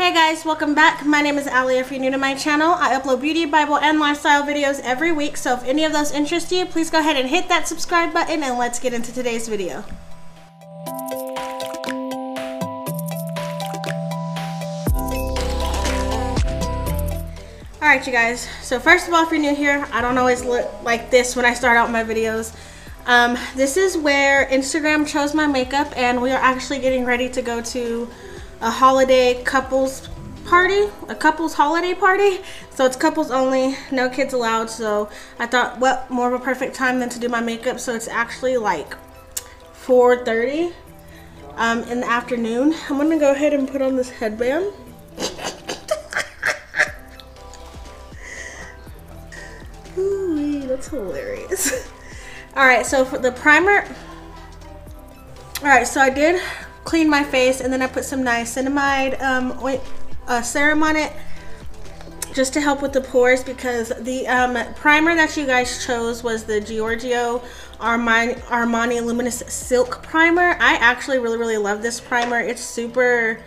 Hey guys, welcome back. My name is Allie. If you're new to my channel, I upload beauty, Bible, and lifestyle videos every week. So if any of those interest you, please go ahead and hit that subscribe button and let's get into today's video. Alright you guys, so first of all if you're new here, I don't always look like this when I start out my videos. Um, this is where Instagram chose my makeup and we are actually getting ready to go to a holiday couples party, a couples holiday party. So it's couples only, no kids allowed. So I thought what more of a perfect time than to do my makeup. So it's actually like 4.30 um, in the afternoon. I'm gonna go ahead and put on this headband. That's hilarious. All right, so for the primer, all right, so I did clean my face and then I put some niacinamide um, uh, serum on it just to help with the pores because the um, primer that you guys chose was the Giorgio Armani, Armani Luminous Silk Primer. I actually really, really love this primer. It's super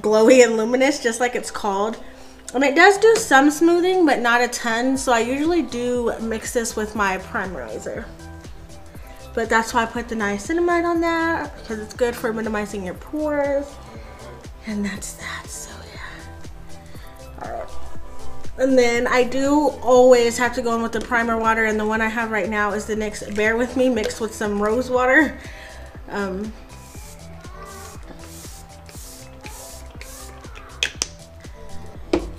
glowy and luminous, just like it's called. And it does do some smoothing, but not a ton. So I usually do mix this with my primerizer. But that's why I put the niacinamide on there because it's good for minimizing your pores. And that's that, so yeah. All right. And then I do always have to go in with the primer water and the one I have right now is the NYX Bare With Me mixed with some rose water. Um,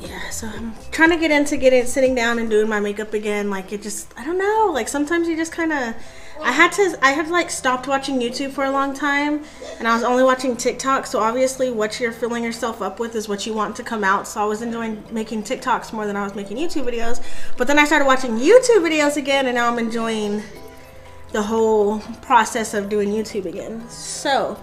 yeah, so I'm trying to get into getting sitting down and doing my makeup again. Like it just, I don't know, like sometimes you just kind of I had to I had like stopped watching YouTube for a long time and I was only watching TikTok so obviously what you're filling yourself up with is what you want to come out so I was enjoying making TikToks more than I was making YouTube videos. But then I started watching YouTube videos again and now I'm enjoying the whole process of doing YouTube again. So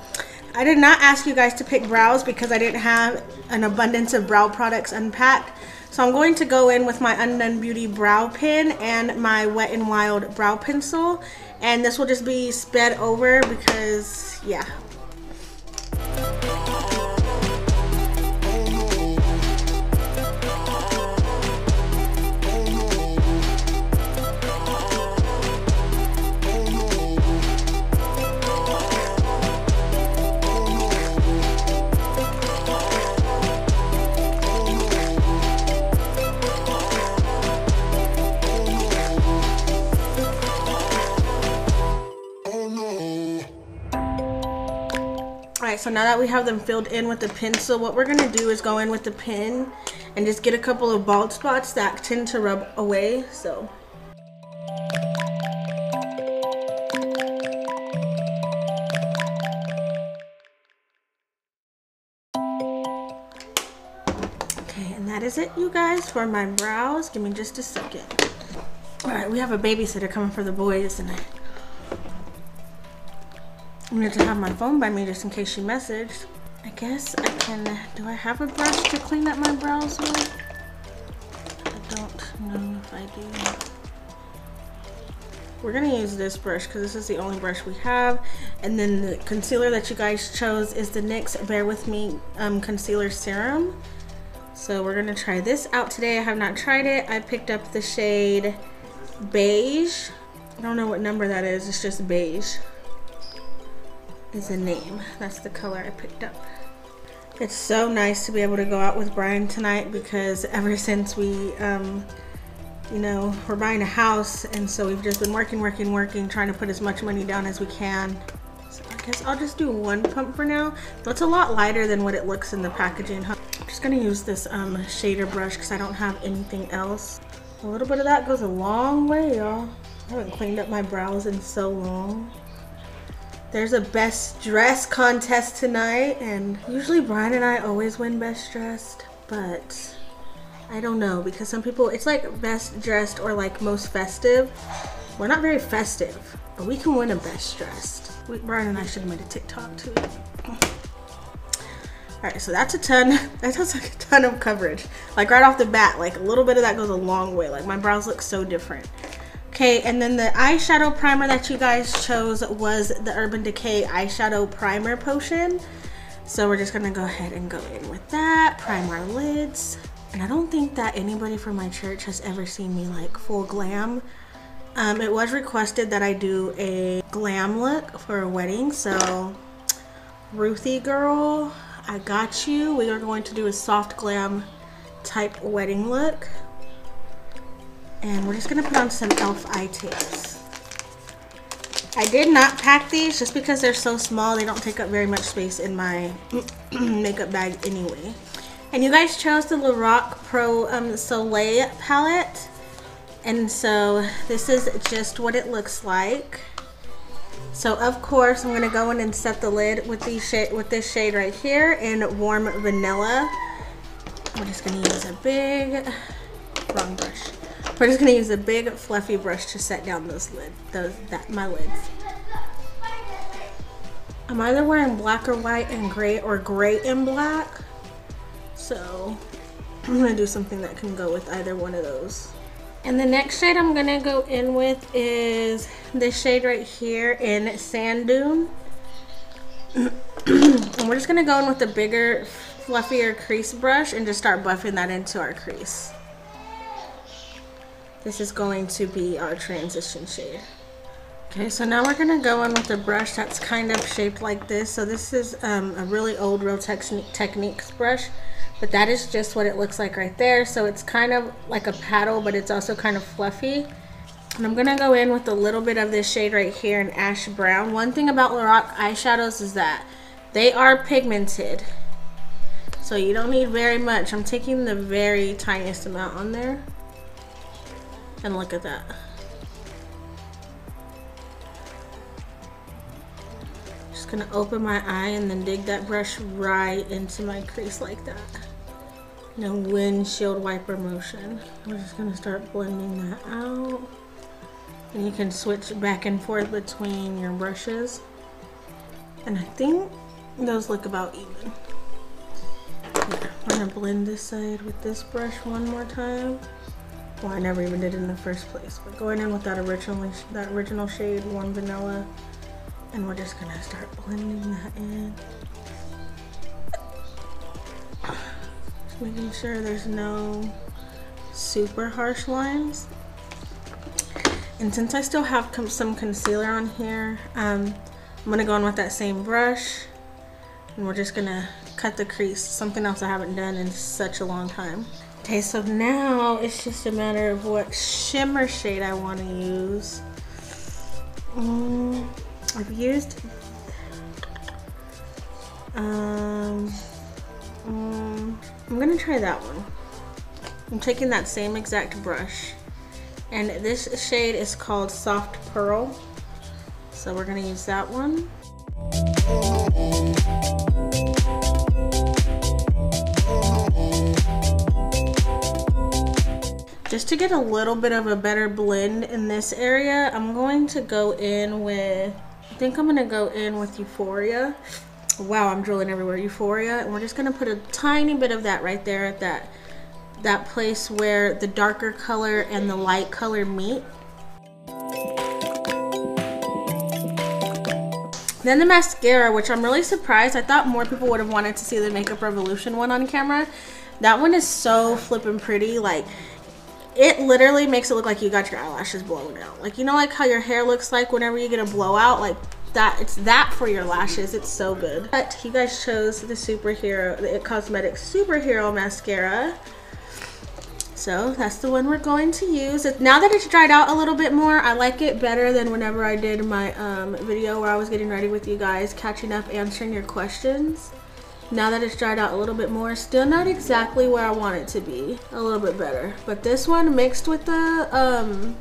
I did not ask you guys to pick brows because I didn't have an abundance of brow products unpacked. So I'm going to go in with my Undone Beauty brow pin and my Wet n Wild brow pencil and this will just be sped over because yeah so now that we have them filled in with the pencil, what we're going to do is go in with the pen and just get a couple of bald spots that tend to rub away. So Okay, and that is it, you guys, for my brows. Give me just a second. Alright, we have a babysitter coming for the boys, and I I need to have my phone by me just in case she messaged. I guess I can, do I have a brush to clean up my brows with? I don't know if I do. We're gonna use this brush because this is the only brush we have. And then the concealer that you guys chose is the NYX Bare With Me um, Concealer Serum. So we're gonna try this out today. I have not tried it. I picked up the shade Beige. I don't know what number that is, it's just beige is a name. That's the color I picked up. It's so nice to be able to go out with Brian tonight because ever since we, um, you know, we're buying a house and so we've just been working, working, working, trying to put as much money down as we can. So I guess I'll just do one pump for now. That's a lot lighter than what it looks in the packaging. I'm just gonna use this um, shader brush because I don't have anything else. A little bit of that goes a long way, y'all. I haven't cleaned up my brows in so long. There's a best dress contest tonight and usually Brian and I always win best dressed, but I don't know because some people, it's like best dressed or like most festive. We're not very festive, but we can win a best dressed. We, Brian and I should have made a TikTok too. All right, so that's a ton, that like a ton of coverage. Like right off the bat, like a little bit of that goes a long way. Like my brows look so different. Okay, and then the eyeshadow primer that you guys chose was the Urban Decay Eyeshadow Primer Potion. So we're just gonna go ahead and go in with that, prime our lids. And I don't think that anybody from my church has ever seen me like full glam. Um, it was requested that I do a glam look for a wedding. So Ruthie girl, I got you. We are going to do a soft glam type wedding look. And we're just gonna put on some e.l.f. eye tapes. I did not pack these just because they're so small. They don't take up very much space in my makeup bag anyway. And you guys chose the Lorac Pro um, Soleil palette. And so this is just what it looks like. So of course I'm gonna go in and set the lid with these with this shade right here in warm vanilla. We're just gonna use a big wrong brush. We're just gonna use a big fluffy brush to set down those lid those that my lids. I'm either wearing black or white and gray or gray and black. So I'm gonna do something that can go with either one of those. And the next shade I'm gonna go in with is this shade right here in Sand Dune. and we're just gonna go in with a bigger, fluffier crease brush and just start buffing that into our crease. This is going to be our transition shade. Okay, so now we're gonna go in with a brush that's kind of shaped like this. So this is um, a really old Real Techniques brush. But that is just what it looks like right there. So it's kind of like a paddle, but it's also kind of fluffy. And I'm going to go in with a little bit of this shade right here in Ash Brown. One thing about Lorac eyeshadows is that they are pigmented. So you don't need very much. I'm taking the very tiniest amount on there. And look at that. Just gonna open my eye and then dig that brush right into my crease like that no windshield wiper motion. We're just gonna start blending that out. And you can switch back and forth between your brushes. And I think those look about even. Yeah, we're gonna blend this side with this brush one more time. Well, I never even did it in the first place. But going in with that original, that original shade, Warm Vanilla. And we're just gonna start blending that in. Just making sure there's no super harsh lines. And since I still have some concealer on here, um, I'm gonna go in with that same brush and we're just gonna cut the crease, something else I haven't done in such a long time. Okay, so now it's just a matter of what shimmer shade I wanna use. Um, I've used, um, um, I'm gonna try that one. I'm taking that same exact brush. And this shade is called Soft Pearl. So we're gonna use that one. Just to get a little bit of a better blend in this area, I'm going to go in with, I think I'm gonna go in with Euphoria. Wow i'm drilling everywhere. Euphoria and we're just going to put a tiny bit of that right there at that that place where the darker color and the light color meet. Then the mascara which i'm really surprised. I thought more people would have wanted to see the makeup revolution one on camera. That one is so flippin' pretty like it literally makes it look like you got your eyelashes blown out. Like you know like how your hair looks like whenever you get a blowout? Like that it's that for your lashes. It's so good. But you guys chose the superhero the it cosmetics superhero mascara. So that's the one we're going to use. Now that it's dried out a little bit more i like it better than whenever i did my um, video where i was getting ready with you guys catching up answering your questions now that it's dried out a little bit more still not exactly where i want it to be. A little bit better. But this one mixed with the um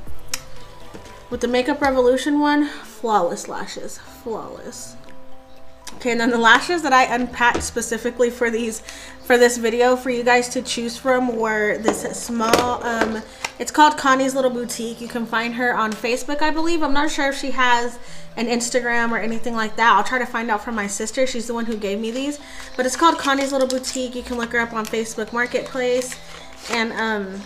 with the makeup revolution one flawless lashes. Flawless. Okay and then the lashes that I unpacked specifically for these for this video for you guys to choose from were this small um it's called Connie's Little Boutique you can find her on Facebook I believe I'm not sure if she has an Instagram or anything like that I'll try to find out from my sister she's the one who gave me these but it's called Connie's Little Boutique you can look her up on Facebook Marketplace and um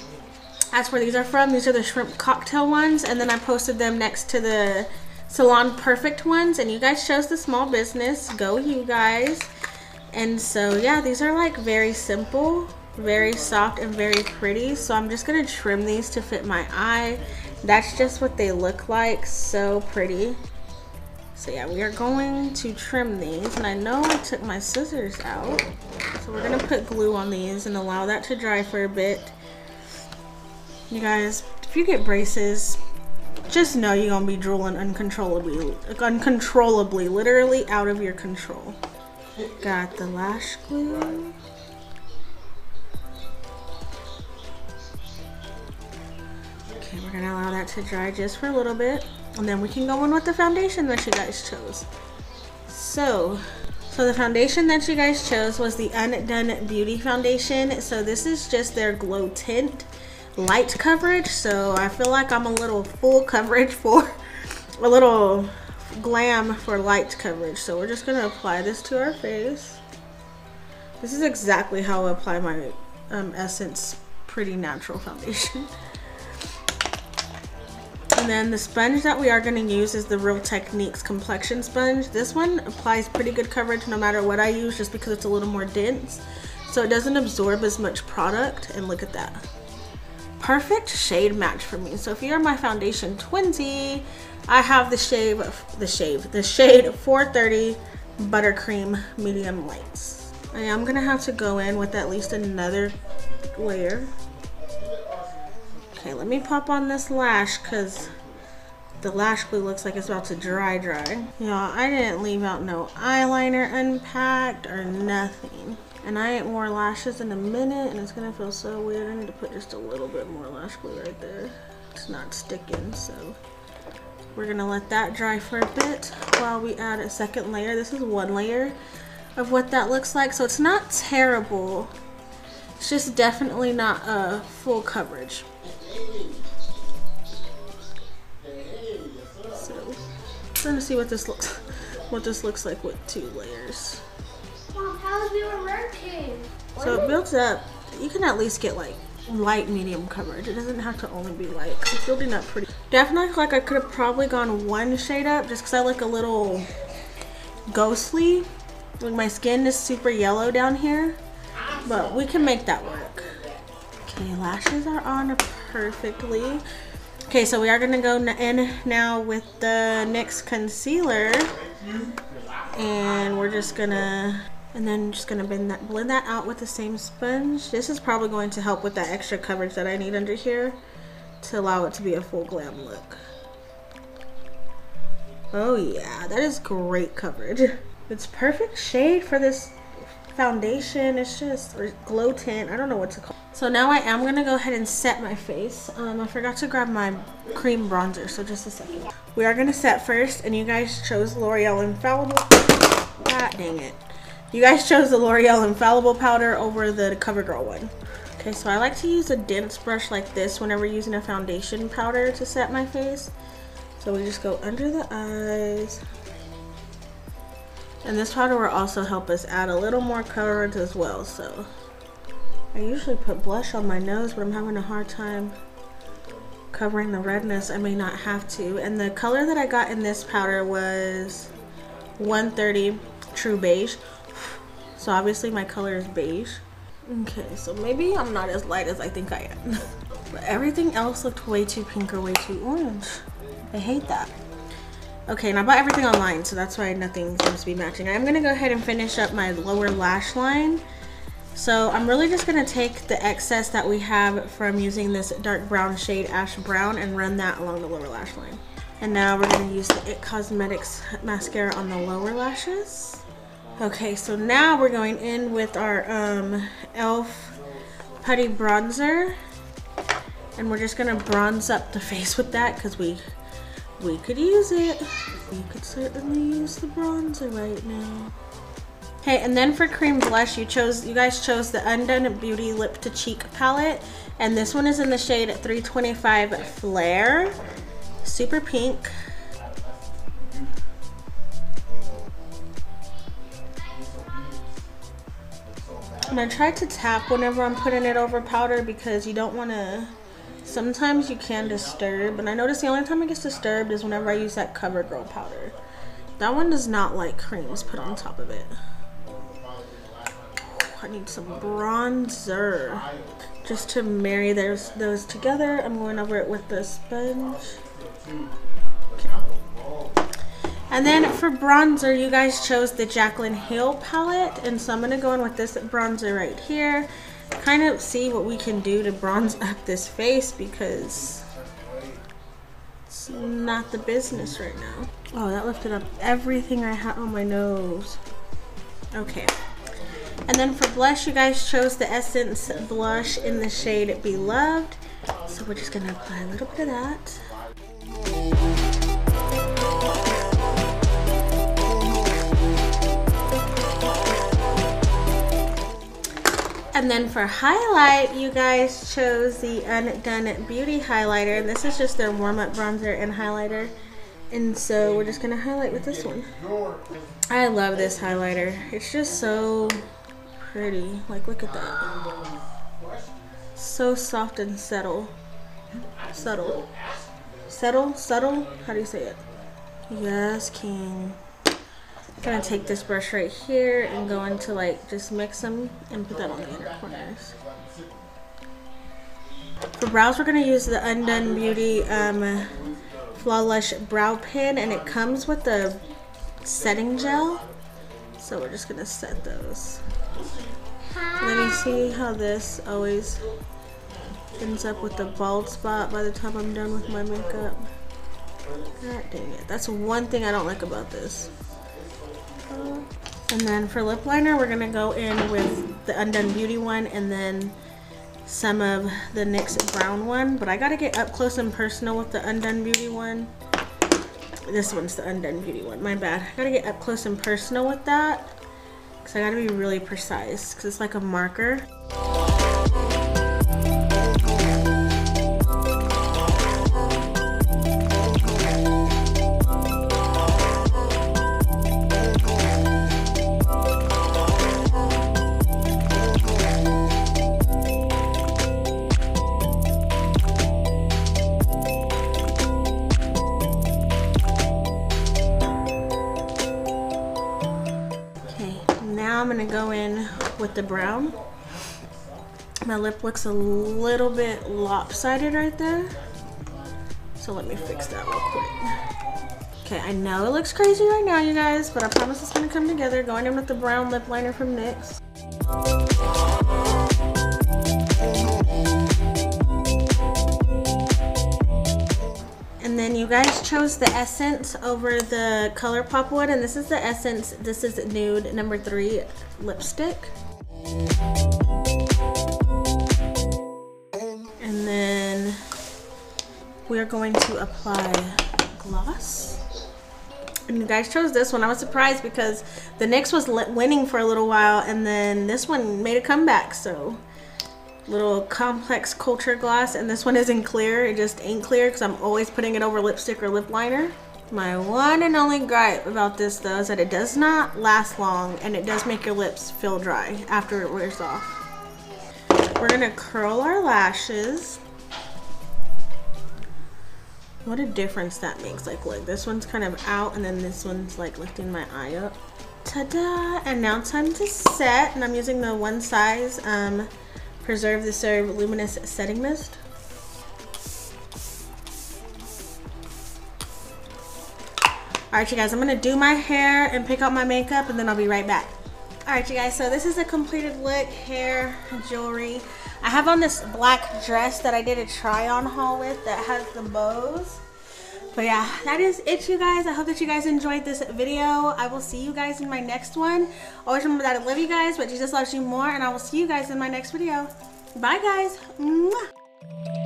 that's where these are from. These are the shrimp cocktail ones. And then I posted them next to the Salon Perfect ones. And you guys chose the small business. Go you guys. And so yeah, these are like very simple, very soft and very pretty. So I'm just gonna trim these to fit my eye. That's just what they look like, so pretty. So yeah, we are going to trim these. And I know I took my scissors out. So we're gonna put glue on these and allow that to dry for a bit. You guys, if you get braces, just know you're gonna be drooling uncontrollably, uncontrollably, literally out of your control. Got the lash glue. Okay, we're gonna allow that to dry just for a little bit. And then we can go in with the foundation that you guys chose. So, so the foundation that you guys chose was the Undone Beauty Foundation. So this is just their glow tint light coverage. So I feel like I'm a little full coverage for a little glam for light coverage. So we're just gonna apply this to our face. This is exactly how I apply my um, Essence Pretty Natural Foundation. And then the sponge that we are going to use is the Real Techniques Complexion Sponge. This one applies pretty good coverage no matter what I use just because it's a little more dense. So it doesn't absorb as much product. And look at that. Perfect shade match for me. So if you're my foundation 20, I have the shade, the shave, the shade 430 Buttercream Medium Lights. I am to have to go in with at least another layer. Okay, let me pop on this lash because the lash glue looks like it's about to dry dry. Y'all, I didn't leave out no eyeliner unpacked or nothing. And I ain't wore lashes in a minute and it's gonna feel so weird. I need to put just a little bit more lash glue right there. It's not sticking, so we're gonna let that dry for a bit while we add a second layer. This is one layer of what that looks like. So it's not terrible. It's just definitely not a full coverage. So I'm to see what this looks what this looks like with two layers. Mom, we? So it builds up. You can at least get like light medium coverage. It doesn't have to only be light. It's building up pretty. Definitely like I could have probably gone one shade up just because I look a little ghostly. Like my skin is super yellow down here. But we can make that work. Okay, lashes are on perfectly. Okay, so we are gonna go in now with the NYX concealer. And we're just gonna and then just gonna blend that blend that out with the same sponge this is probably going to help with that extra coverage that I need under here to allow it to be a full glam look. Oh yeah that is great coverage. It's perfect shade for this foundation. It's just glow tint. I don't know what to call it. so now I am gonna go ahead and set my face. Um, I forgot to grab my cream bronzer so just a second. We are gonna set first and you guys chose L'Oreal Infallible. God dang it. You guys chose the L'Oreal Infallible Powder over the CoverGirl one. Okay, so I like to use a dense brush like this whenever using a foundation powder to set my face. So we just go under the eyes. And this powder will also help us add a little more coverage as well. So I usually put blush on my nose, but I'm having a hard time covering the redness. I may not have to. And the color that I got in this powder was 130 True Beige. So obviously my color is beige. Okay, so maybe I'm not as light as I think I am. but everything else looked way too pink or way too orange. I hate that. Okay, and I bought everything online, so that's why nothing seems to be matching. I'm gonna go ahead and finish up my lower lash line. So I'm really just gonna take the excess that we have from using this dark brown shade, Ash Brown, and run that along the lower lash line. And now we're gonna use the IT Cosmetics mascara on the lower lashes. Okay, so now we're going in with our um, e.l.f. Putty Bronzer. And we're just to bronze up the face with that because we, we could use it. We could certainly use the bronzer right now. Okay, and then for cream blush, you chose, you guys chose the Undone Beauty Lip to Cheek palette. And this one is in the shade 325 Flare. Super pink. And I try to tap whenever I'm putting it over powder because you don't want to, sometimes you can disturb. And I notice the only time it gets disturbed is whenever I use that CoverGirl powder. That one does not like creams put on top of it. I need some bronzer. Just to marry those, those together, I'm going over it with the sponge. And then for bronzer, you guys chose the Jaclyn Hill palette. And so I'm going to go in with this bronzer right here. Kind of see what we can do to bronze up this face because it's not the business right now. Oh, that lifted up everything I had on my nose. Okay. And then for blush, you guys chose the Essence blush in the shade Beloved. So we're just going to apply a little bit of that. And then for highlight, you guys chose the Undone Beauty Highlighter. And this is just their warm-up bronzer and highlighter. And so we're just going to highlight with this one. I love this highlighter. It's just so pretty. Like, look at that. So soft and subtle. Subtle. Subtle? Subtle? How do you say it? Yes, King. Gonna take this brush right here and go into like just mix them and put that on the inner corners. For brows, we're gonna use the Undone Beauty um, Flawless Brow Pen, and it comes with the setting gel. So we're just gonna set those. Let me see how this always ends up with the bald spot by the time I'm done with my makeup. God dang it. That's one thing I don't like about this. And then for lip liner, we're going to go in with the Undone Beauty one and then some of the NYX brown one. But I got to get up close and personal with the Undone Beauty one. This one's the Undone Beauty one. My bad. I got to get up close and personal with that. Because I got to be really precise. Because it's like a marker. The brown. My lip looks a little bit lopsided right there. So let me fix that real quick. Okay, I know it looks crazy right now, you guys, but I promise it's gonna come together. Going in with the brown lip liner from NYX. And then you guys chose the Essence over the ColourPop one, and this is the Essence, this is Nude number three lipstick. We are going to apply gloss. And you guys chose this one. I was surprised because the NYX was winning for a little while and then this one made a comeback. So little complex culture gloss and this one isn't clear. It just ain't clear because I'm always putting it over lipstick or lip liner. My one and only gripe about this though is that it does not last long and it does make your lips feel dry after it wears off. We're gonna curl our lashes. What a difference that makes. Like look, this one's kind of out and then this one's like lifting my eye up. Ta-da! And now time to set and I'm using the one size um, Preserve the Serve Luminous Setting Mist. Alright you guys, I'm to do my hair and pick out my makeup and then I'll be right back. Alright you guys, so this is a completed look, hair, jewelry. I have on this black dress that I did a try on haul with that has the bows. But yeah, that is it you guys. I hope that you guys enjoyed this video. I will see you guys in my next one. Always remember that I love you guys, but Jesus loves you more. And I will see you guys in my next video. Bye guys. Mwah.